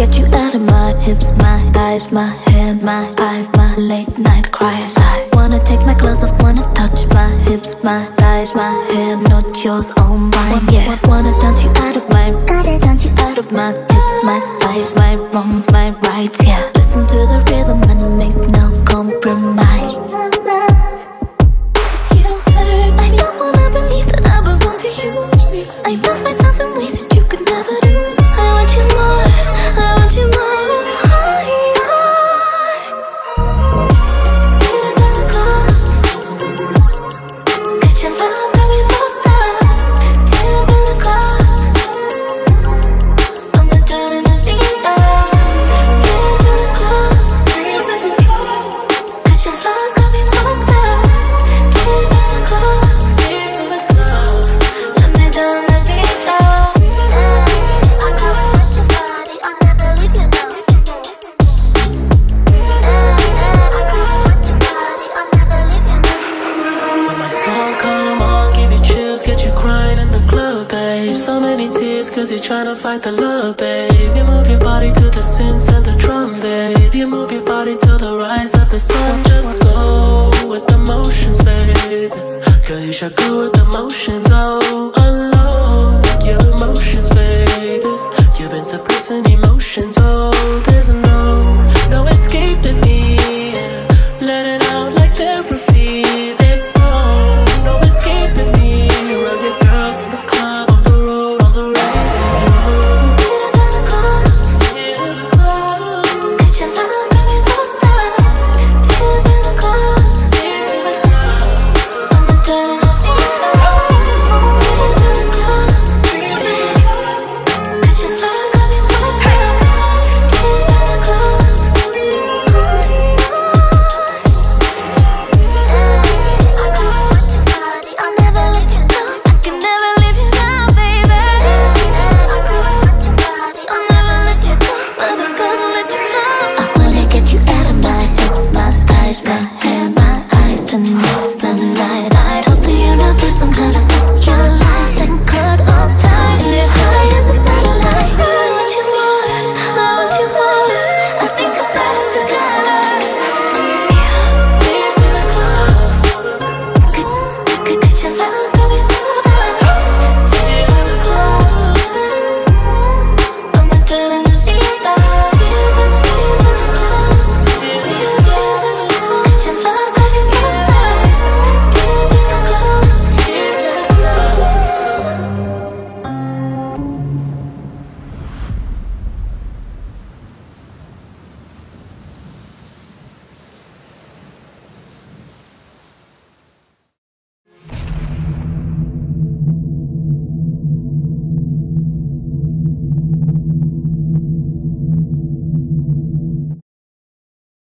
get you out of my hips, my thighs, my hair, my eyes, my late night cries. I wanna take my clothes off, wanna touch my hips, my thighs, my hair, not yours, all mine. Yeah, wanna dance you out of my, gotta dance you out of my hips, my thighs, my wrongs, my rights. Yeah, listen to the rhythm and make no compromise. Cause you hurt. I don't wanna believe that I belong to you. I love myself in ways that you could never do. I want you more. I want you more. Cause you're trying to fight the love, babe. You move your body to the synths and the drum, babe. You move your body to the rise of the sun. Just go with the motions, babe. Girl, you should go with the motions, oh. Unload your emotions, babe. You've been suppressing oh, Yes.